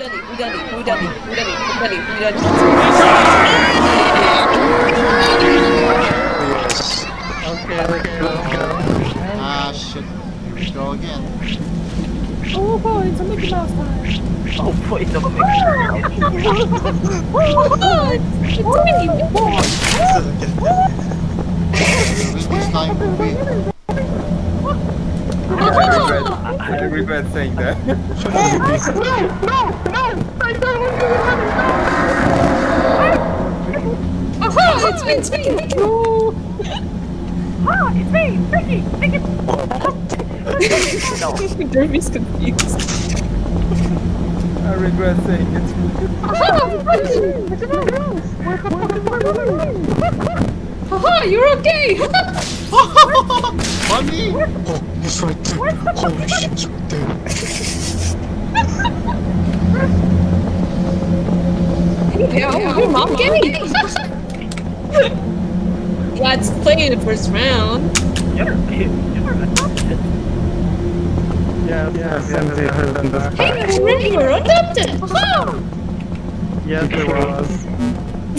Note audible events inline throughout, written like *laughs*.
Whodunit, whodunit, whodunit, whodunit, whodunit, whodunit. Yes. Okay, okay, let's go. Ah, shit. Here we go again. Oh boy, it's a Mickey Mouse time. Oh boy, Oh, it's, it's a Mickey Mouse. With this time movie. *laughs* I regret, I regret saying that. Aha, it's *laughs* me, it's me. No. Ah, it's me, Mickey, Mickey. Derby's confused. I regret saying it. Haha, you're okay! *laughs* Funny! Oh, he's *laughs* right there. Holy shit, he's right there. yeah, your mom gay! yeah, it's playing the first round. I heard them this Hey, already you're adopted! Haha! Yes, there was.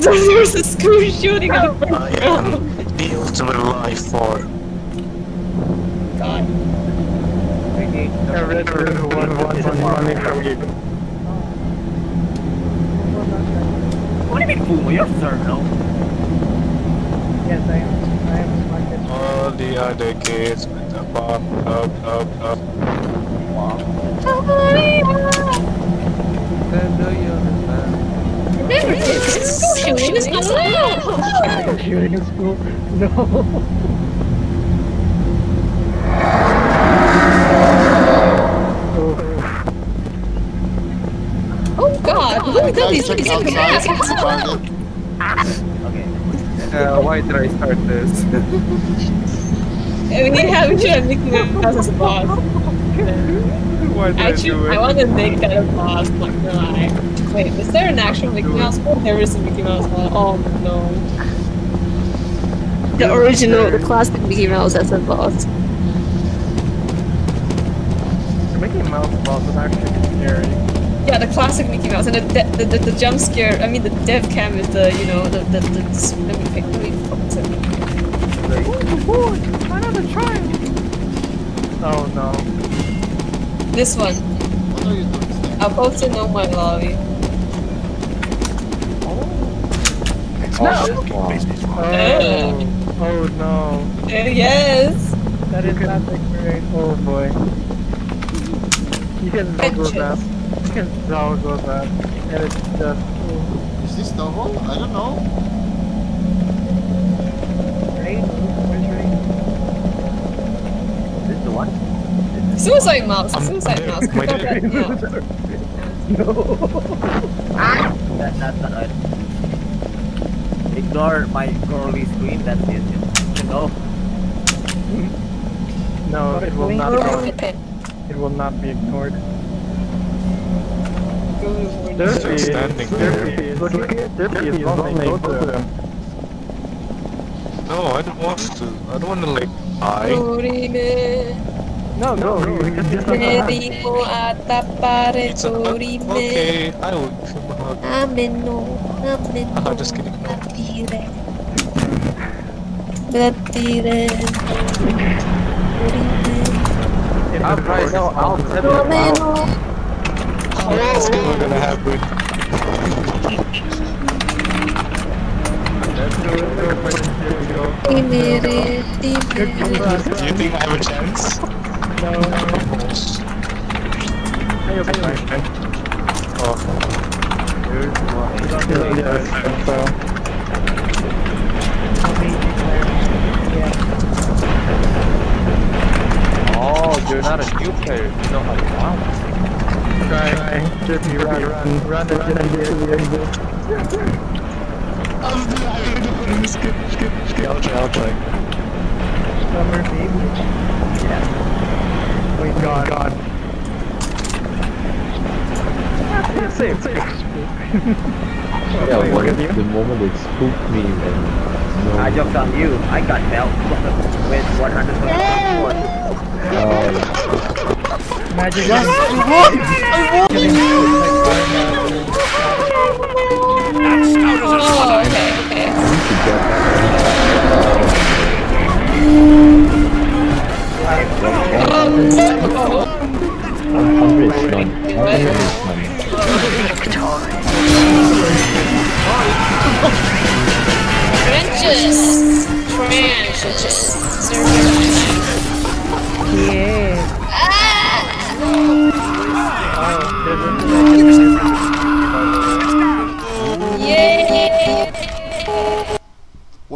There's a school shooting in the first I round. am the ultimate life form. God. I read who won one money from you. What do you mean, fool? You're sir, no? Yes, I am. I am smart bitch. All the other kids with the pop up, up, up. Then do you understand? Remember this, school shooting is not allowed! Shooting in school? No. Oh god, look at Guys, these check things outside. back! It's target. *laughs* Okay. Uh, why did I start this? I mean, yeah, we should have Mickey Mouse as a boss. why did I, Actually, do I want to make that a boss, not gonna lie. Wait, is there an actual Mickey Mouse one? There is a Mickey Mouse one. Oh no. The original, the classic Mickey Mouse as a boss. The Mickey Mouse boss is actually scary. Yeah, the classic Mickey Mouse, and the the, the, the jump scare. I mean, the dev cam is the you know the the, the, the let me pick let me focus it. Oh no. This one. What are you doing, Steph? I'll post it on my lobby. Oh, oh oh no. Uh, yes. That is not the great. Oh boy. You can tell go that. You can tell go that. And it's just. Is this Toho? I don't know. Rain? Where's Rain? Is this the one? Suicide mouse. I'm Suicide there. mouse. My Forgot dear. that. That, that's not it. Ignore my curly screen, that's it. No. No, it will not. Go Be, with it. it will not be ignored. Go with. Derpy is. standing there. Derpy is. Derpy is go to them. No, I don't want to. I don't want to like die. Dorime, No, no, you can just Meri mo atapare It's a dorime. Okay, I will give him a hug. Ameno, ameno. Ah, just kidding. No. Batire. Batire. Dorime. I'll try. No, I'll set it Oh, out. Ameno. Oh, What's gonna oh. happen? Let's do it. Here we go. Timere, timere. Do you think I have a chance? No. Almost. Hey, okay, okay. Oh, Here's one. Yeah, so. Oh, you're not a new player. You know how to bounce. Try. Derpy, run, run, run, run, and get to the exit. I'm gonna skip, skip, skip. I'll try, I'll try. Summer baby. Wait, God. God. Yeah, safe, safe. Yeah, Wait, look when at you. the moment it spooked me and no, I jumped on you. I got belt with 100 uh, Magic. Yes, I won! I won! That's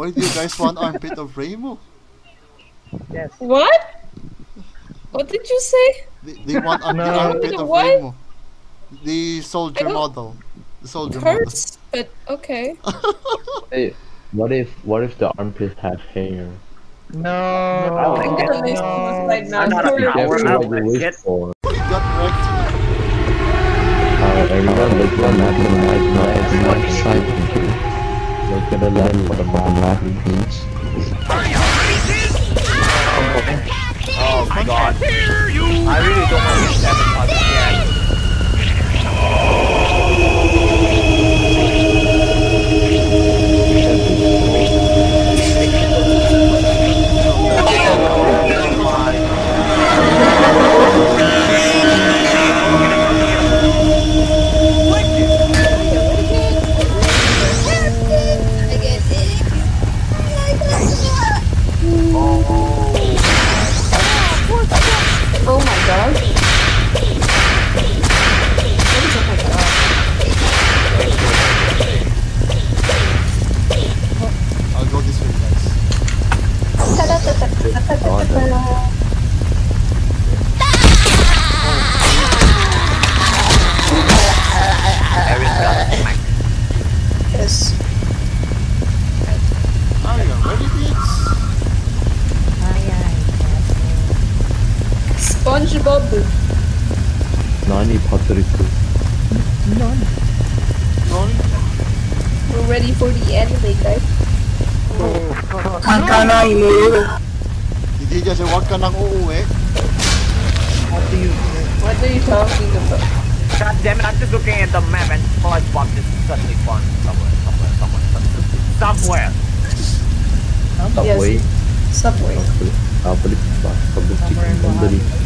Why do you guys want armpit of Ramo? Yes. What? What did you say? They, they want ar- the No. armpit The of what? Ramo. The soldier model. The soldier It model. hurts, but okay. Hey, what if what if the armpit had hair? No. I'm gonna listen to right now. I'm not a Sort of coward. That's agree. what you wish Get- for. He got wrecked. Uh, everyone the night night night side. Look at the for the masterpiece. Oh my god. I really don't to use Nani Patriku. Ronnie? We're ready for the anime, guys. Hindi dyan siya, huwag ka nang uuwi. What are you talking about? God damn it, I'm just looking at the map and SpongeBob just suddenly spawned somewhere, somewhere, somewhere, somewhere. Somewhere. Subway. Subway. Public bus. Public Somewhere in chicken. Nandari. Shut up, shut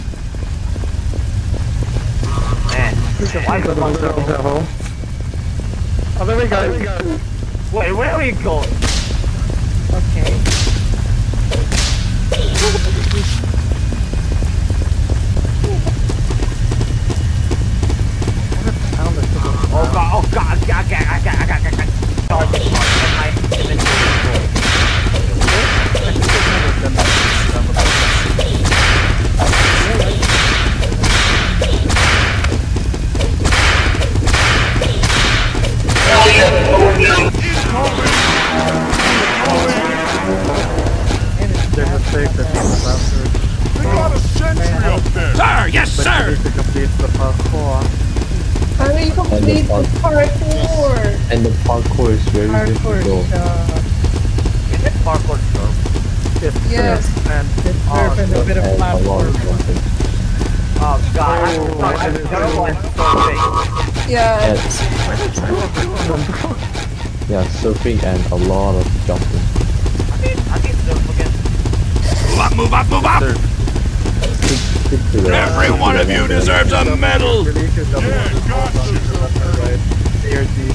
Man, why the fuck Oh, there we go. There we go. Wait, where are we going? Need to complete the parkour. How do you complete the parkour? And the parkour is very Hardcore difficult. stuff. Uh, is it parkour surf? It's uh, Yes. surf and It's surf and oh, a bit of And of platform. Oh god, I'm Oh, I'm it is terrible at surfing. Yeah. Yes. *laughs* Yeah, surfing and a lot of jumping. Every one of you deserves a medal. Release your double right? A or D.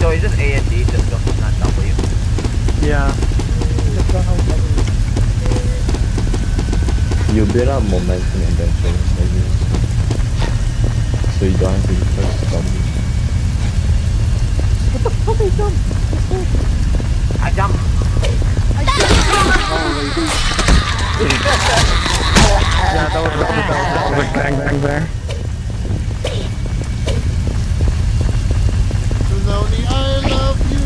So is this A and D, just just not W? Yeah. Just don't know what it is. You build up momentum eventually, maybe. So you don't have to press W. I jump. *laughs* Yeah, that was that was that was a bang bang there. I love you.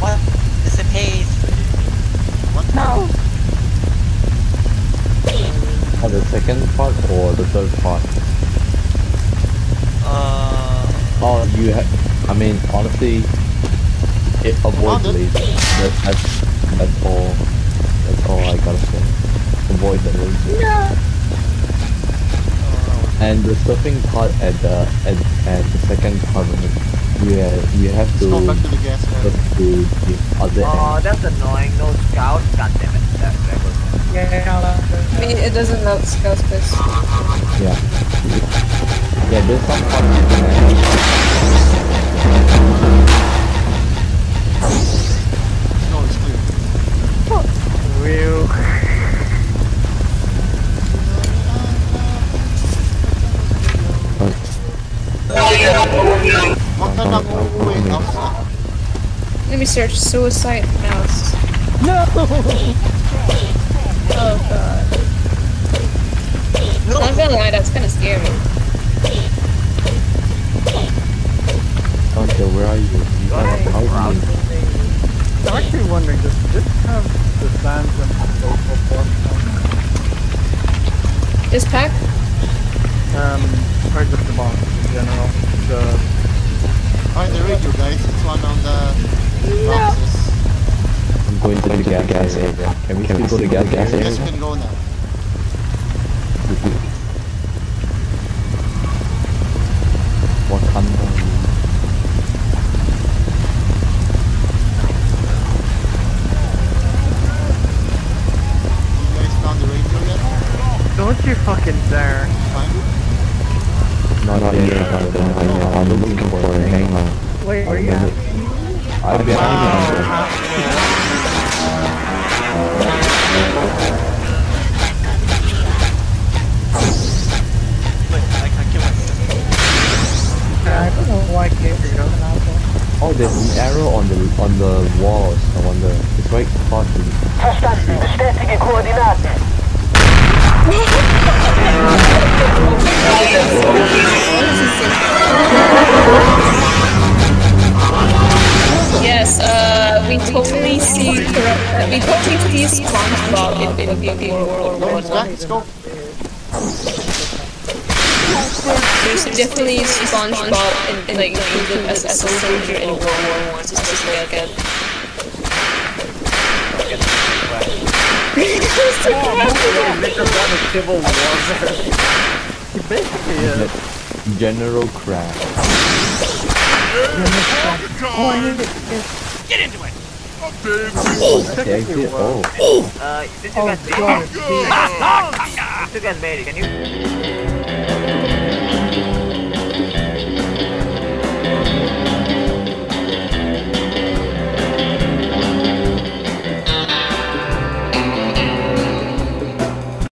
What is the pace? Oh, the second part or the third part? Oh, you have. I mean, honestly, it avoids Found it. laser. That, that's that's all. That's all I gotta say. Avoid the laser. And the surfing part at the at, at the second part of it, you have, you have to go back to the gas area. to the other Oh, end. that's annoying. No scout. God damn it. That, that was Yeah, I mean, it doesn't load scout space. Yeah. Yeah, there's some part you can actually No, it's clear. Real. Huwag ka nang uuwi. Outside. Let me search suicide mouse. No! *laughs* gonna lie, that's kinda scary. Okay, where are you? You are how do I'm actually wondering, does this have the sands and local form? This pack? Um, or just the bombs in general? The Find the radio, guys. It's one on the boxes. I'm going to the gas, gas area. Can we still go to gas, gas Yes, you area? can go now. An arrow on the on the walls. I wonder. It's right across the Yes, uh, we totally see correct. We totally see SpongeBob in Infinity War No, One. it's back. Let's go. There's definitely SpongeBob in, in like included as a soldier in World War One. Just just like a civil warfare. He basically is. General Crab. Oh, I need it. Get into it. The exit. Oh, Uh, since you Oh, guys made it, since you guys made it, can you